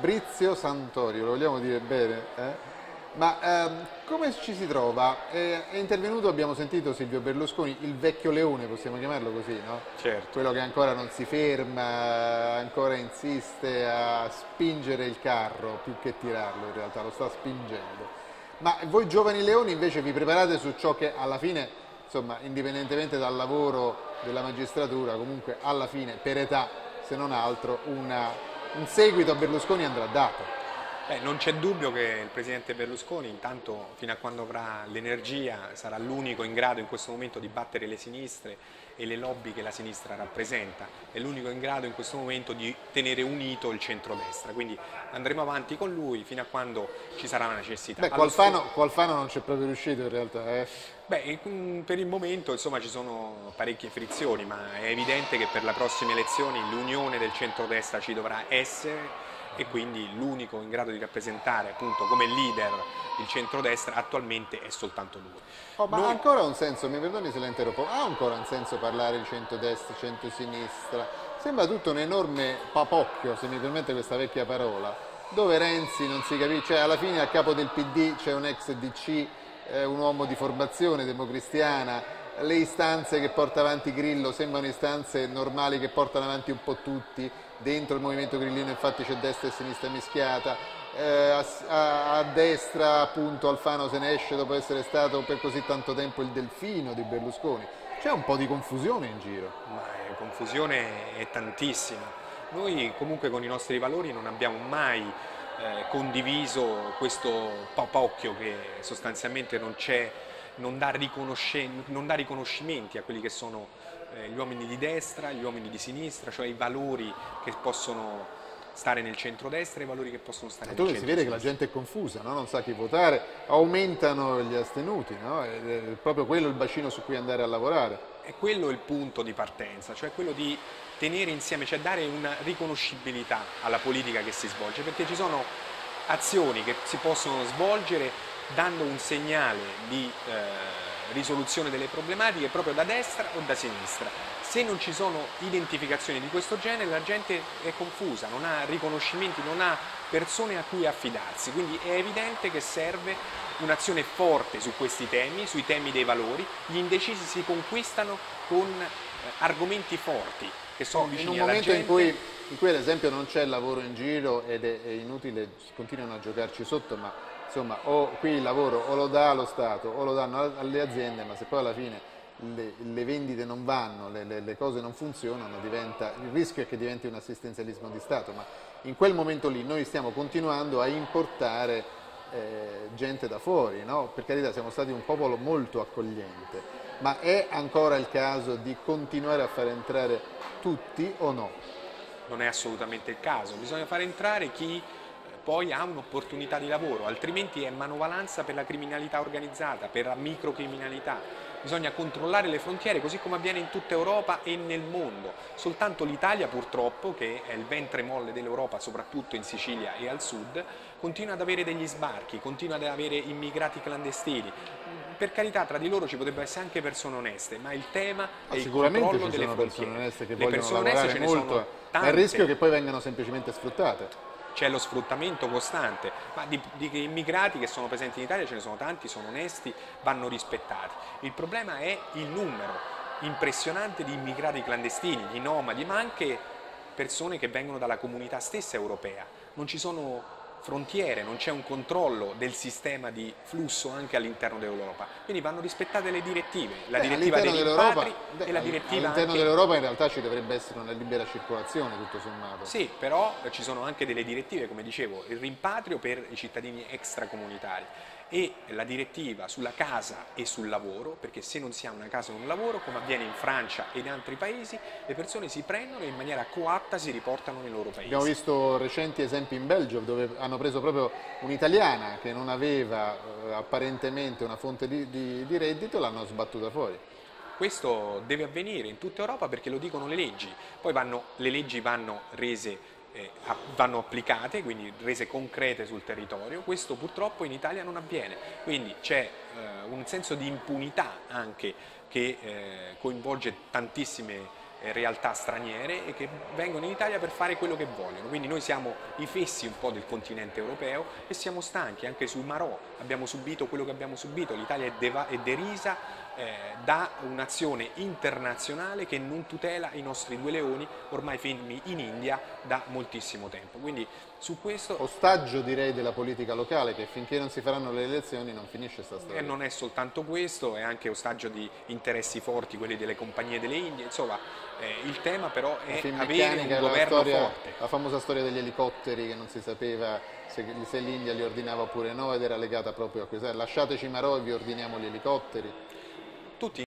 Fabrizio Santorio, lo vogliamo dire bene? Eh? Ma ehm, come ci si trova? È, è, intervenuto, abbiamo sentito Silvio Berlusconi, il vecchio leone, possiamo chiamarlo così, no? Certo. Quello che ancora non si ferma, ancora insiste a spingere il carro più che tirarlo, in realtà lo sta spingendo. Ma voi giovani leoni invece vi preparate su ciò che alla fine, insomma, indipendentemente dal lavoro della magistratura, comunque alla fine, per età, se non altro, una, un seguito a Berlusconi andrà dato. Beh, non c'è dubbio che il Presidente Berlusconi, intanto fino a quando avrà l'energia, sarà l'unico in grado in questo momento di battere le sinistre e le lobby che la sinistra rappresenta, è l'unico in grado in questo momento di tenere unito il centrodestra, quindi andremo avanti con lui fino a quando ci sarà una necessità. Beh, Qualfano, Qualfano non c'è proprio riuscito in realtà. Eh. Beh, per il momento insomma, ci sono parecchie frizioni, ma è evidente che per le prossime elezioni l'unione del centrodestra ci dovrà essere e quindi l'unico in grado di rappresentare appunto come leader il centrodestra attualmente è soltanto lui. Oh, ma Noi... ha ancora un senso, mi perdoni se la interrompo, ha ancora un senso parlare di centrodestra, centrosinistra? Sembra tutto un enorme papocchio, se mi permette questa vecchia parola, dove Renzi non si capisce, cioè alla fine a capo del PD c'è un ex DC, eh, un uomo di formazione democristiana, le istanze che porta avanti Grillo sembrano istanze normali che portano avanti un po' tutti, dentro il movimento grillino infatti c'è destra e sinistra mischiata, eh, a, a, destra appunto Alfano se ne esce dopo essere stato per così tanto tempo il delfino di Berlusconi. C'è un po' di confusione in giro. Ma è, confusione è tantissima. Noi comunque con i nostri valori non abbiamo mai eh, condiviso questo papocchio che sostanzialmente non c'è non dà, non dà riconoscimenti a quelli che sono eh, gli uomini di destra, gli uomini di sinistra, cioè i valori che possono stare nel centro-destra e i valori che possono stare nel centro si vede che la gente è confusa, no? non sa chi votare, aumentano gli astenuti, no? è proprio quello il bacino su cui andare a lavorare. È quello il punto di partenza, cioè quello di tenere insieme, cioè dare una riconoscibilità alla politica che si svolge, perché ci sono azioni che si possono svolgere dando un segnale di eh, risoluzione delle problematiche proprio da destra o da sinistra. Se non ci sono identificazioni di questo genere la gente è confusa, non ha riconoscimenti, non ha persone a cui affidarsi, quindi è evidente che serve un'azione forte su questi temi, sui temi dei valori, gli indecisi si conquistano con eh, argomenti forti che sono no, vicini in un momento in cui, in cui ad esempio non c'è lavoro in giro ed è, è inutile, continuano a giocarci sotto, ma insomma o qui il lavoro o lo dà lo Stato o lo danno alle aziende, ma se poi alla fine le, le vendite non vanno, le, le, le, cose non funzionano, diventa, il rischio è che diventi un assistenzialismo di Stato, ma in quel momento lì noi stiamo continuando a importare eh, gente da fuori, no? per carità siamo stati un popolo molto accogliente, ma è ancora il caso di continuare a far entrare tutti o no? Non è assolutamente il caso, bisogna far entrare chi poi ha un'opportunità di lavoro, altrimenti è manovalanza per la criminalità organizzata, per la microcriminalità. Bisogna controllare le frontiere così come avviene in tutta Europa e nel mondo. Soltanto l'Italia purtroppo, che è il ventre molle dell'Europa, soprattutto in Sicilia e al sud, continua ad avere degli sbarchi, continua ad avere immigrati clandestini. Per carità, tra di loro ci potrebbero essere anche persone oneste, ma il tema ma è il controllo delle frontiere. persone oneste che vogliono lavorare molto, ma il rischio che poi vengano semplicemente sfruttate c'è lo sfruttamento costante, ma di, di, immigrati che sono presenti in Italia ce ne sono tanti, sono onesti, vanno rispettati. Il problema è il numero impressionante di immigrati clandestini, di nomadi, ma anche persone che vengono dalla comunità stessa europea. Non ci sono frontiere, non c'è un controllo del sistema di flusso anche all'interno dell'Europa. Quindi vanno rispettate le direttive, la Beh, direttiva dei rimpatri e la direttiva All'interno anche... dell'Europa in realtà ci dovrebbe essere una libera circolazione tutto sommato. Sì, però ci sono anche delle direttive, come dicevo, il rimpatrio per i cittadini extracomunitari e la direttiva sulla casa e sul lavoro, perché se non si ha una casa e un lavoro, come avviene in Francia e in altri paesi, le persone si prendono e in maniera coatta si riportano nei loro paesi. Abbiamo visto recenti esempi in Belgio dove hanno preso proprio un'italiana che non aveva eh, apparentemente una fonte di, di, di reddito e l'hanno sbattuta fuori. Questo deve avvenire in tutta Europa perché lo dicono le leggi, poi vanno, le leggi vanno rese eh, vanno applicate, quindi rese concrete sul territorio, questo purtroppo in Italia non avviene, quindi c'è eh, un senso di impunità anche che eh, coinvolge tantissime eh, realtà straniere e che vengono in Italia per fare quello che vogliono. Quindi noi siamo i fessi un po' del continente europeo e siamo stanchi, anche sul Marò abbiamo subito quello che abbiamo subito, l'Italia è, è derisa eh, da un'azione internazionale che non tutela i nostri due leoni ormai fermi in India da moltissimo tempo. Quindi su questo... Ostaggio direi della politica locale che finché non si faranno le elezioni non finisce questa storia. E non è soltanto questo, è anche ostaggio di interessi forti, quelli delle compagnie delle Indie, insomma eh, il tema però è avere un governo storia, forte. La famosa storia degli elicotteri che non si sapeva se, se l'India li ordinava oppure no ed era legata proprio a questo, lasciateci Marò e vi ordiniamo gli elicotteri. Tutti